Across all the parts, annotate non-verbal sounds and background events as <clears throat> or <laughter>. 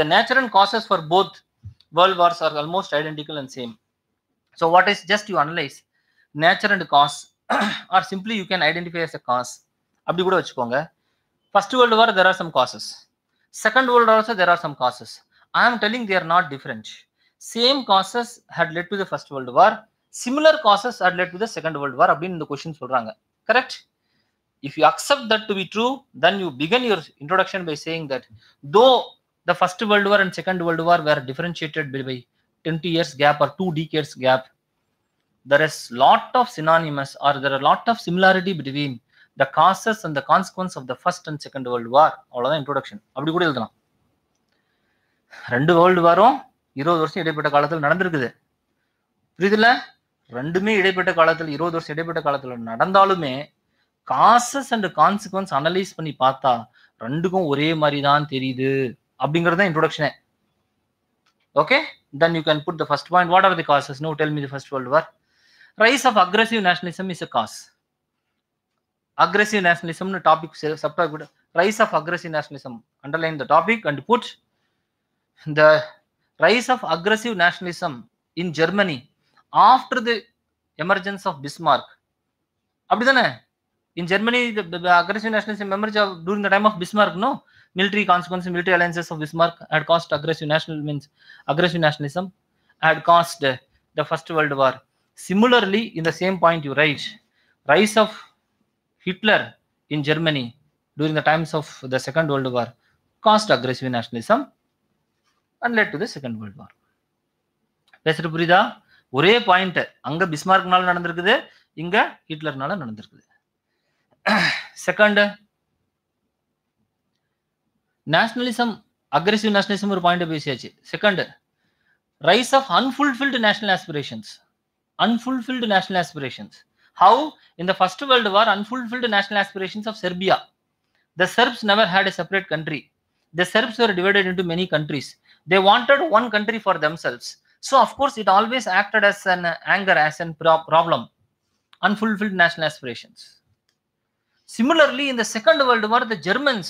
the nature and causes for both world wars are almost identical and same so what is just you analyze nature and cause or simply you can identify as a cause அப்படி கூட வச்சுக்கோங்க first world war there are some causes second world also there are some causes I am telling they're not different same causes had led to the first world war similar causes had led to the second world war அப்படின்னு இந்த question சொல்றாங்க correct if you accept that to be true then you begin your introduction by saying that though the first world war and second world war were differentiated by by 20 years gap or two decades gap there is lot of synonymous or there are lot of similarity between the causes and the consequence of the first and second world war அவ்வளவுதான் introduction அப்படி கூட எழுதலாம் ரெண்டு world வாரும் இருபது வருஷம் இடைப்பட்ட காலத்தில் நடந்திருக்குது புரியுதுல ரெண்டுமே இடைப்பட்ட காலத்தில் இருபது வருஷம் இடைப்பட்ட காலத்துல நடந்தாலுமே காசஸ் அண்ட் கான்சிக்வன்ஸ் அனலைஸ் பண்ணி பார்த்தா ரெண்டுக்கும் ஒரே மாதிரி தான் தெரியுது அப்படிங்கிறது தான் இன்ட்ரோடக்ஷனே okay then you can put the first point what are the causes no tell me the first world war rise of aggressive nationalism is a cos aggressive nationalism topic subtopic rice of aggressive nationalism underline the topic and put the rise of aggressive nationalism in Germany after the emergence of Bismarck அப்படிதானே in Germany, the, the, the aggressive nationalism emerged of- during the time of Bismarck. No, military consequences, military alliances of Bismarck had caused aggressive national means aggressive nationalism had caused uh, the First World War. Similarly, in the same point you write, rise of Hitler in Germany during the times of the Second World War caused aggressive nationalism and led to the Second World War. பேசுறது புரியுதா ஒரே point அங்க பிஸ்மார்க்னால நடந்திருக்குது இங்க ஹிட்லர்னால நடந்திருக்குது second nationalism aggressive nationalism ஒரு point பேசியாச்சு second rise of unfulfilled national aspirations unfulfilled national aspirations how in the first world war unfulfilled national aspirations of Serbia the Serbs never had a separate country the செர்ப்ஸ் were divided into many countries they wanted one country for themselves so of course it always acted as an anger as an pro- problem unfulfilled national aspirations Similarly, in the Second World War, the Germans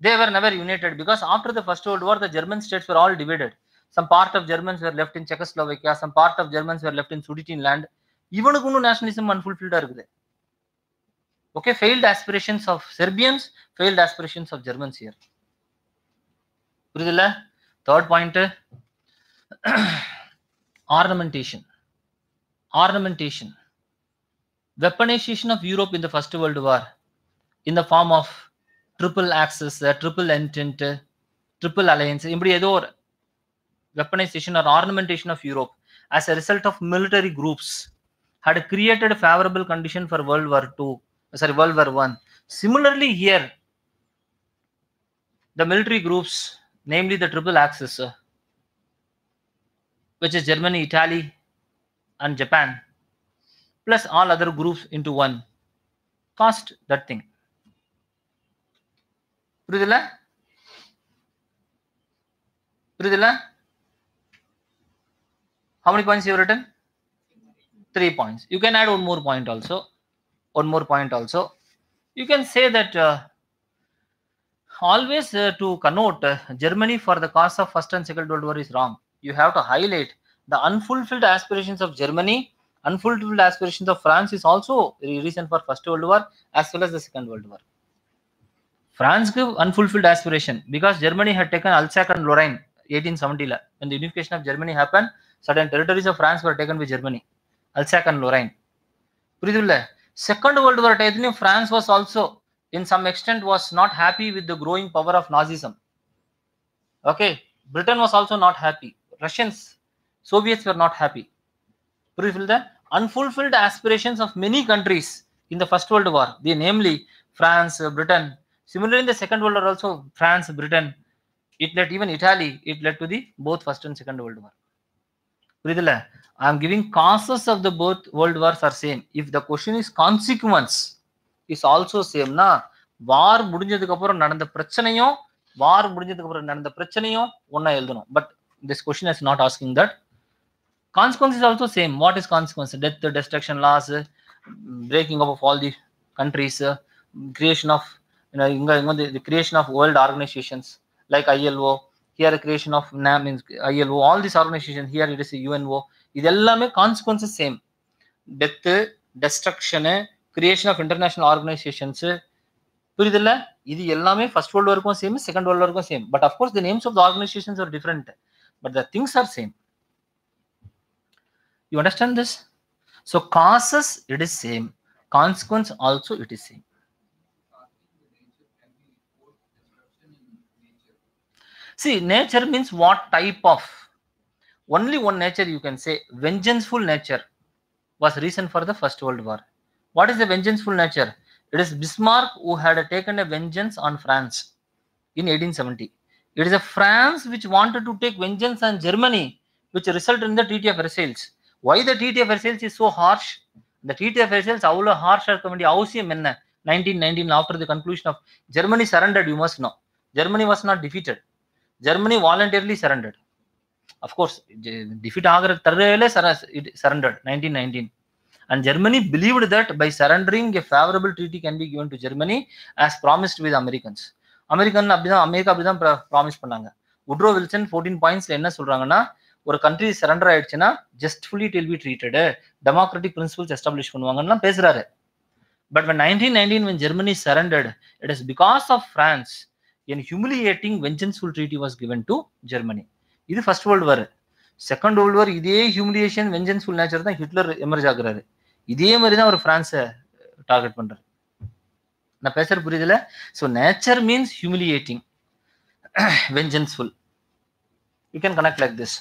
they were never united because after the First World War, the German states were all divided. Some part of Germans were left in Czechoslovakia, some part of Germans were left in Sudetenland. இவனுக்கு இன்னும் nationalism அன்ஃபுல்ஃபில்டா இருக்குது okay failed aspirations of செர்பியன்ஸ் failed aspirations of Germans year புரியுதுல்ல third point <clears throat> ornamentation ornamentation weaponization of Europe in the First World War in the form of triple axis, uh, triple entente, uh, triple alliance, இப்படி ஏதோ ஒரு weaponization or ornamentation of Europe as a result of military groups had created a favorable condition for World War II, sorry, World War One. Similarly, here, the military groups, namely the triple axis, uh, which is Germany, Italy, and Japan, plus all other groups into one caused that thing புரியுதுல புரியுதுல how many points you have written three points you can add one more point also one more point also you can say that uh, always uh, to connote uh, germany for the cause of first and second world war is wrong you have to highlight the unfulfilled aspirations of germany unfulfilled aspirations of France is also a reason for First World War as well as the Second World War. France gave unfulfilled aspiration because Germany had taken Alsace and Lorraine 1870 la. when the unification of Germany happened. Certain territories of France were taken by Germany, Alsace and Lorraine. புரியுதுல்ல second world war டயத்துலயும் France was also in some extent was not happy with the growing power of நாசிசம் okay Britain was also not happy Russians சோவியட்ஸ் were not happy fulfill the unfulfilled aspirations of many countries in the First World War. They namely France, uh, Britain. Similarly, in the Second World War also France, Britain. It led even Italy. It led to the both First and Second World War. புரியுதுல I am giving causes of the both world wars are same. If the question is consequence is also same na வார் முடிஞ்சதுக்கு அப்புறம் நடந்த பிரச்சனையும் வார் முடிஞ்சதுக்கு அப்புறம் நடந்த பிரச்சனையும் ஒன்னா எழுதணும் but this question is not asking that consequence is also same what is consequence death destruction loss uh, breaking up of all the countries uh, creation of you know inga- inga the, the creation of world organizations like ilo here creation of NA means ILO all these organizations here it is UNO இது எல்லாமே consequences same death டெஸ்ட்ரக்ஷனு creation of international organisations புரியுதுல்ல இது எல்லாமே first world வரைக்கும் same second world வரைக்கும் same but of course the names of the organisations are different but the things are same you understand this so causes it is same consequence also it is same See, nature means what type of? Only one nature you can say. Vengeful nature was reason for the First World War. What is the vengeful nature? It is Bismarck who had taken a vengeance on France in 1870. It is a France which wanted to take vengeance on Germany, which resulted in the Treaty of Versailles. Why the Treaty of Versailles is so harsh? The Treaty of Versailles, அவ்வளோ harsh இருக்க வேண்டிய அவசியம் என்ன nineteen nineteen after the conclusion of Germany surrendered, you must know. Germany was not defeated. Germany voluntarily surrendered of course defeat ஆகிற தருவையிலே surrendered nineteen nineteen and Germany believe that by surrendering a favourable treaty can be given to Germany as promised with Americans American அப்படிதான் America அப்படிதான் promise பண்ணாங்க. Woodrow Wilson fourteen பாயிண்ட்ஸ்ல என்ன சொல்றாங்கன்னா ஒரு country surrender ஆயிடுச்சுன்னா just fully till be treated democratic principles establish பண்ணுவாங்கன்னா பேசுறாரு. But nineteen nineteen when Germany surrendered it is because of France N humiliating vengeanceful treaty was given to Germany இது first world war second world war இதே humiliation vengeanceful nature தான் Hitler emerge ஆகுறாரு. இதே மாதிரி தான் ஒரு பிரான்ஸை டார்கெட் பண்றாரு. நான் பேசுறது புரியுதுல? So nature means humiliating vengeanceful you can connect like this